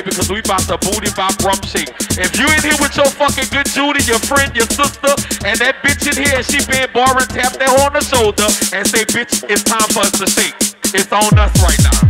cocktail, baby, cause we about to booty bop rum shake. If you in here with your fucking good Judy, your friend, your sister, and that bitch in here, and she been boring, tap that on the shoulder and say, bitch, it's time for us to shake. It's on us right now.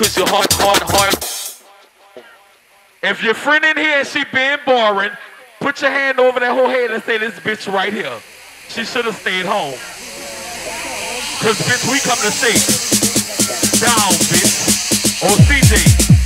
Cause you're hard, hard, hard. If your friend in here and she being boring, put your hand over that whole head and say this bitch right here. She should have stayed home. Cause bitch, we come to say, down bitch. Oh CJ.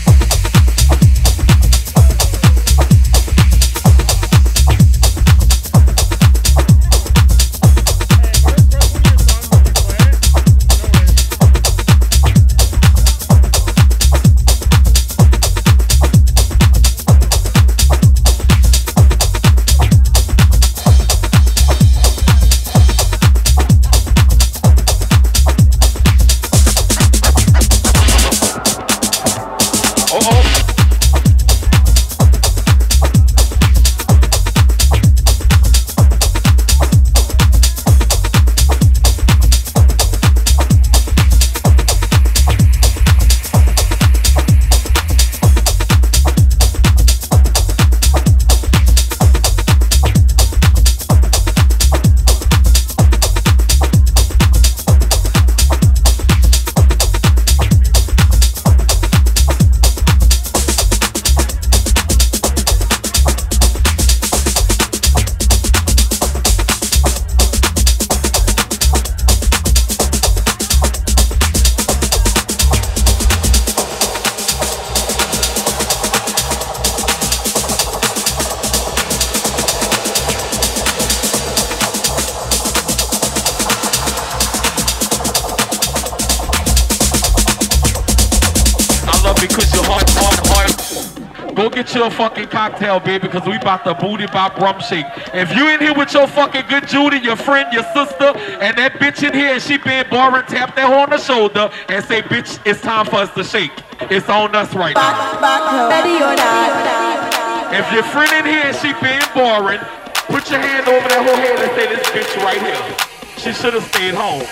Hard. Go get you a fucking cocktail, baby, cause we about to booty bop rum shake. If you in here with your fucking good Judy, your friend, your sister, and that bitch in here, and she been boring, tap that on the shoulder and say, bitch, it's time for us to shake. It's on us right now. Ready or not. If your friend in here and she been boring, put your hand over that whole head and say, this bitch right here. She should have stayed home.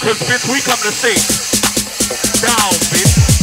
Cause bitch, we come to shake. Down, bitch.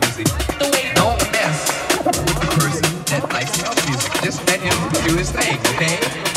music. Don't mess with the person that likes music. Just let him do his thing, okay?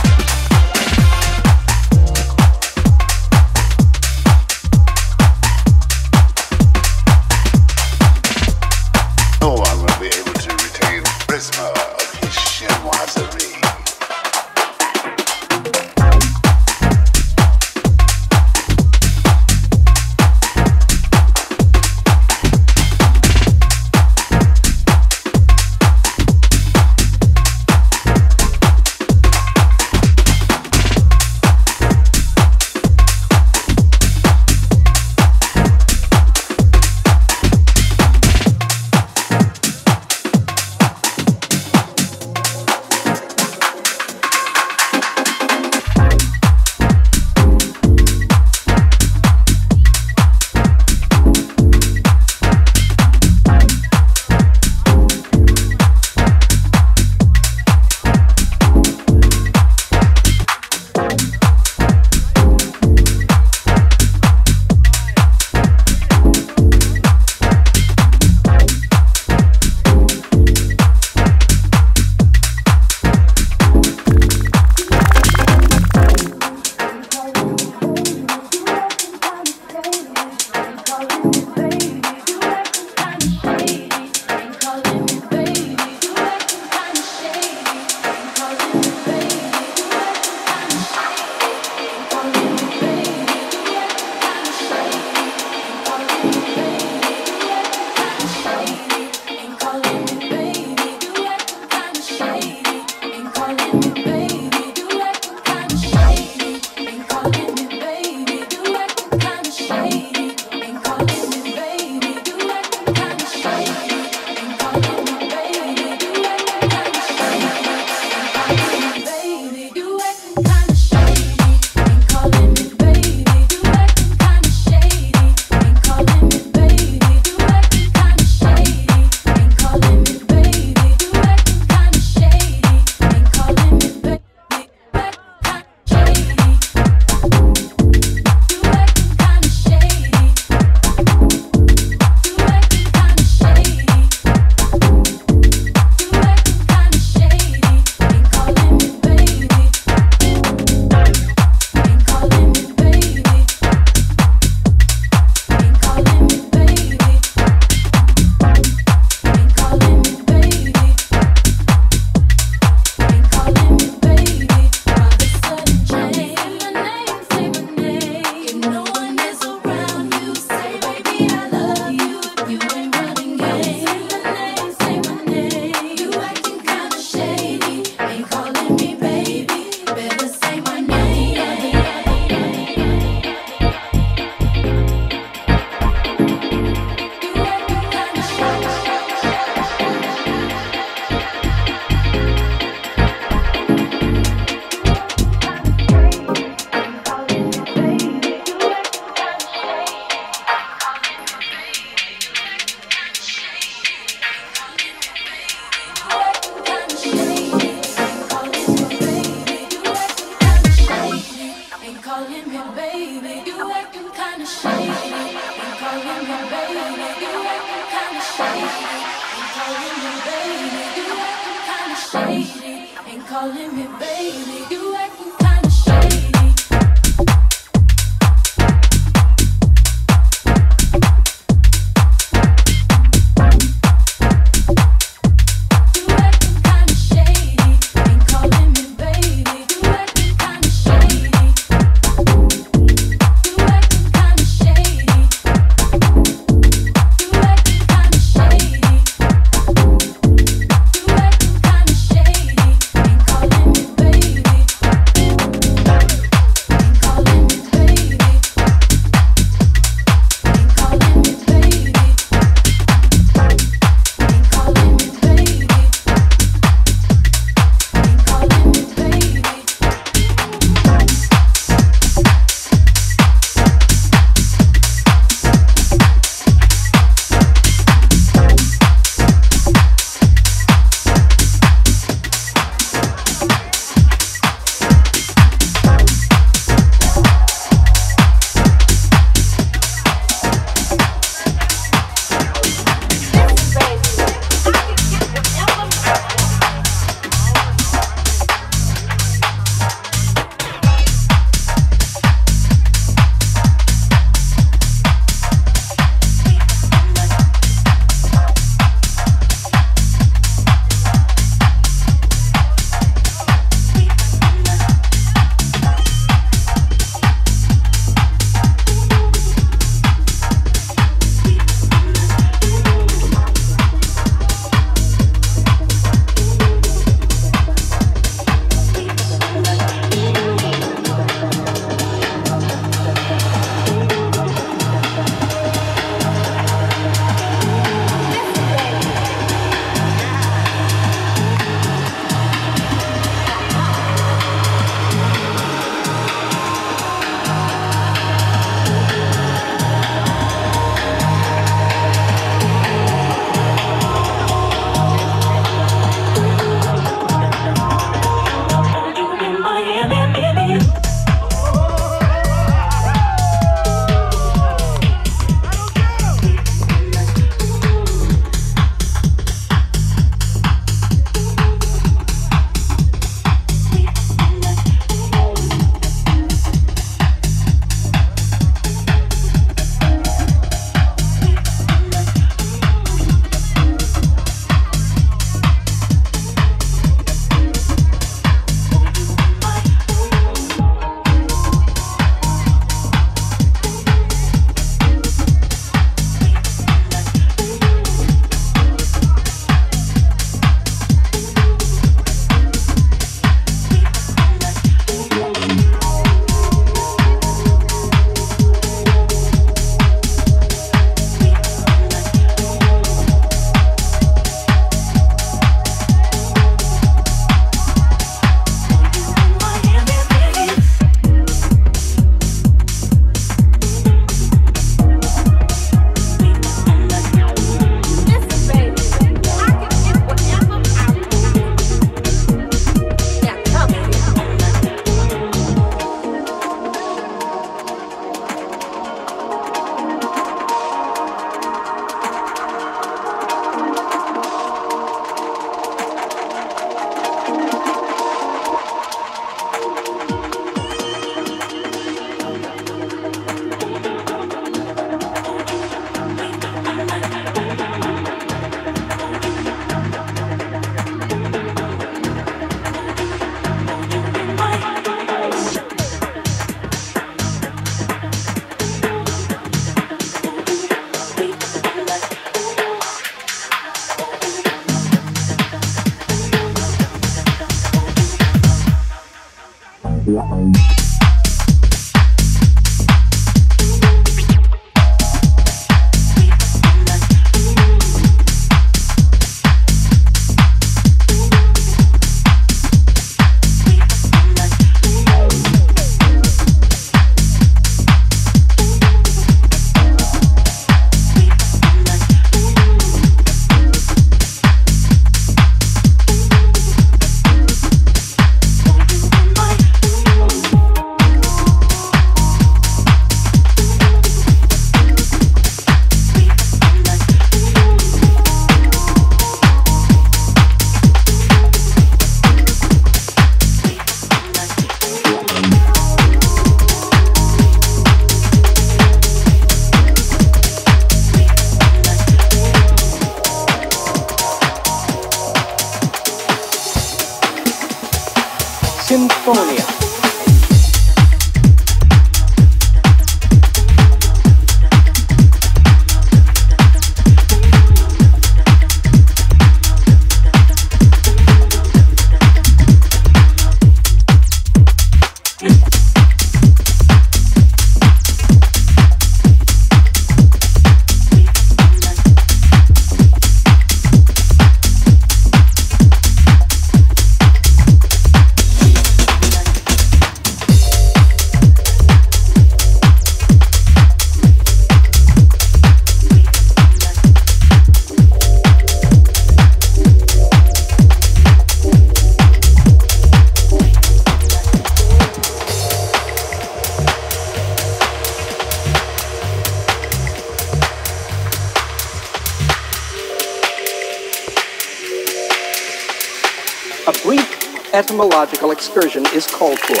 Excursion is called for.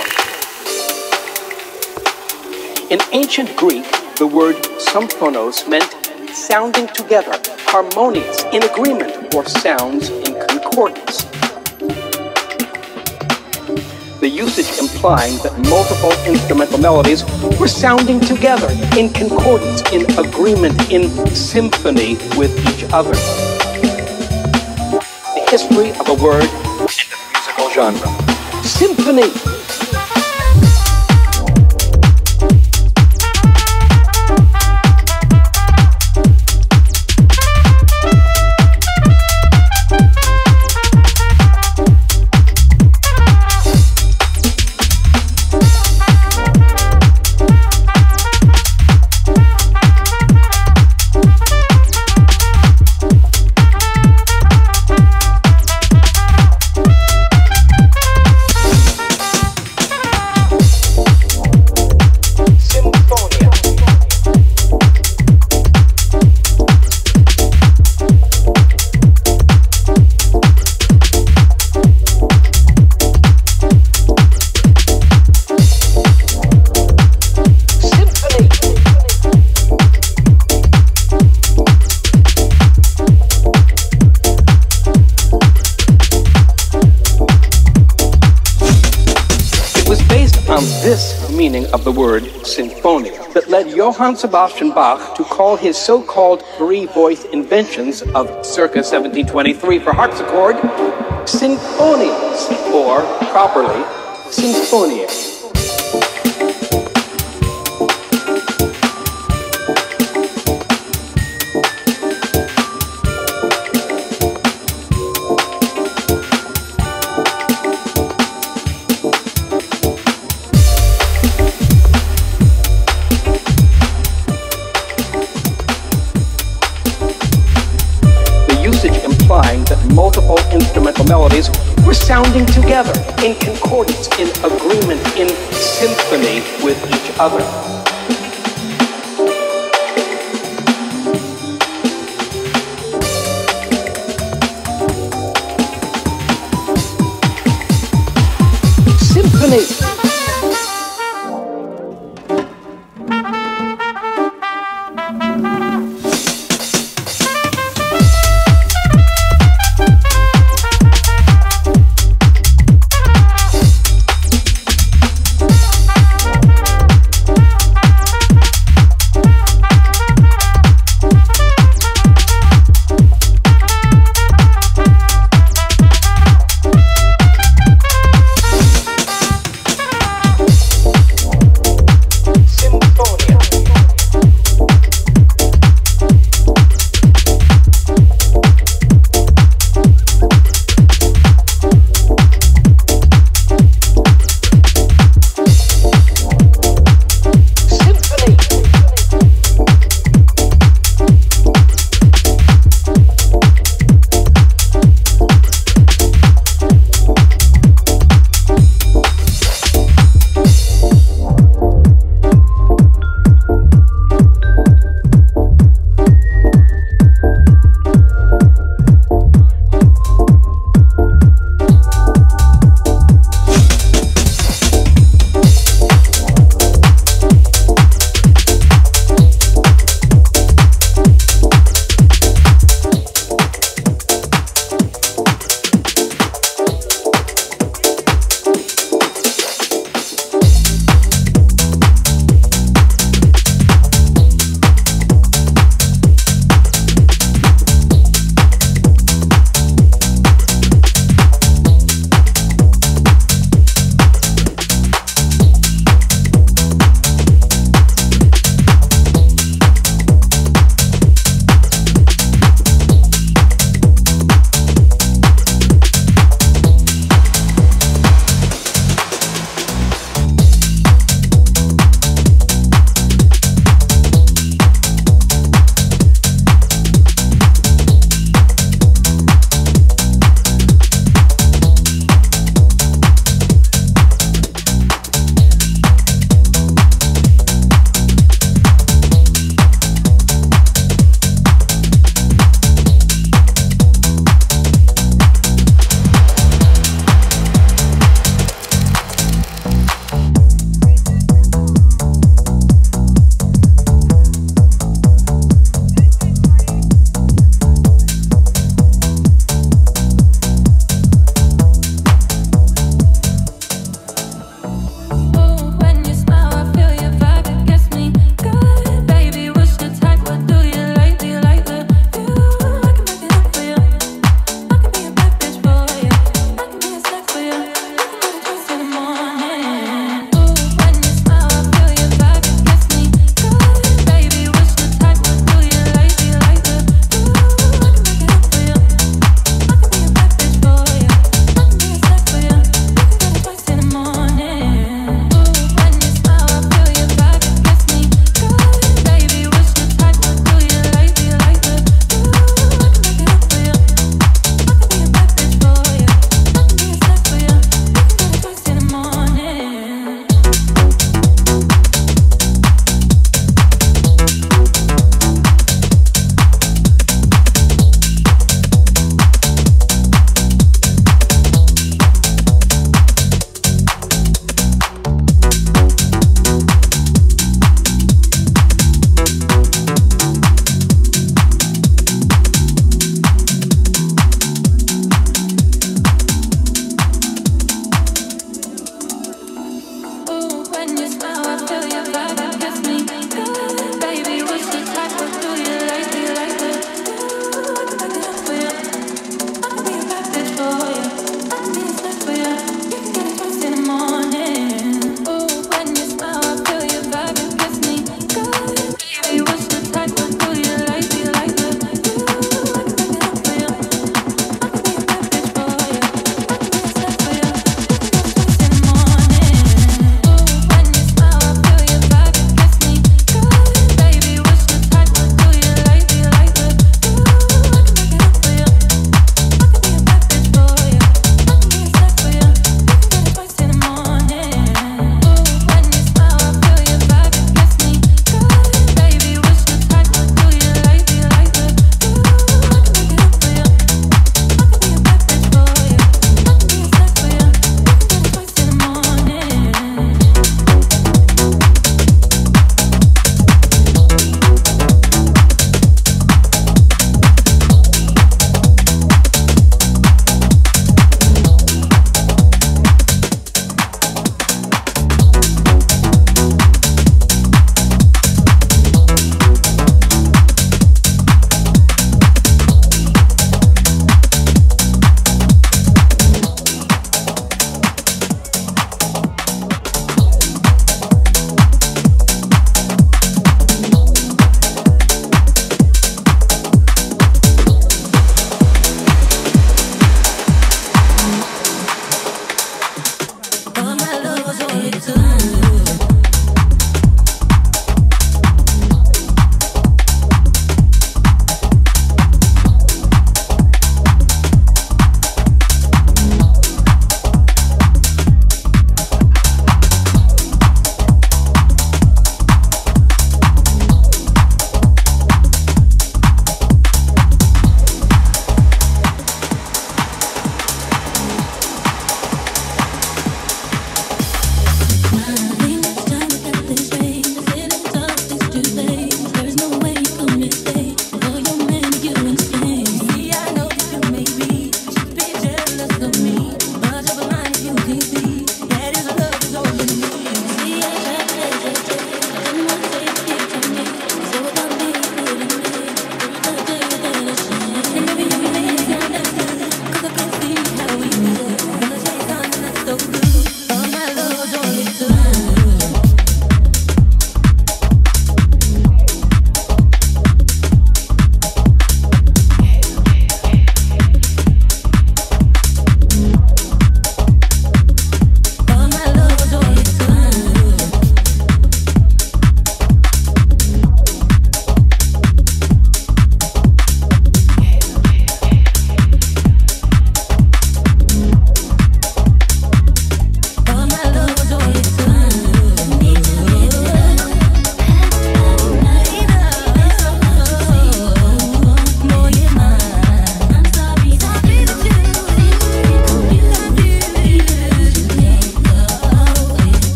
In ancient Greek, the word symphonos meant sounding together, harmonious, in agreement, or sounds in concordance. The usage implying that multiple instrumental melodies were sounding together, in concordance, in agreement, in symphony with each other. The history of a word and the musical genre. Symphony Johann Sebastian Bach to call his so-called three-voice inventions of circa 1723 for harpsichord sinfonias, or properly, sinfonias. In concordance, in agreement, in symphony with each other.